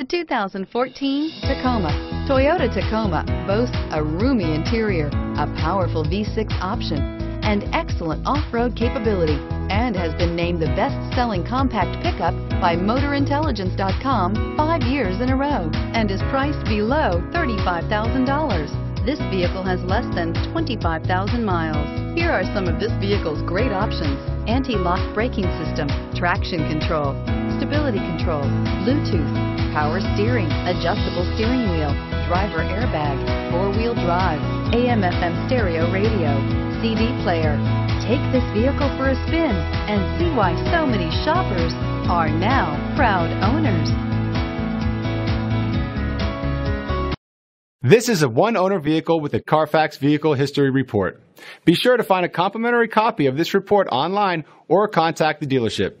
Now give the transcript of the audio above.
The 2014 Tacoma. Toyota Tacoma boasts a roomy interior, a powerful V6 option, and excellent off-road capability, and has been named the best-selling compact pickup by MotorIntelligence.com five years in a row, and is priced below $35,000. This vehicle has less than 25,000 miles. Here are some of this vehicle's great options. Anti-lock braking system, traction control, stability control, Bluetooth, power steering, adjustable steering wheel, driver airbag, four-wheel drive, AM FM stereo radio, CD player. Take this vehicle for a spin and see why so many shoppers are now proud owners. This is a one-owner vehicle with a Carfax Vehicle History Report. Be sure to find a complimentary copy of this report online or contact the dealership.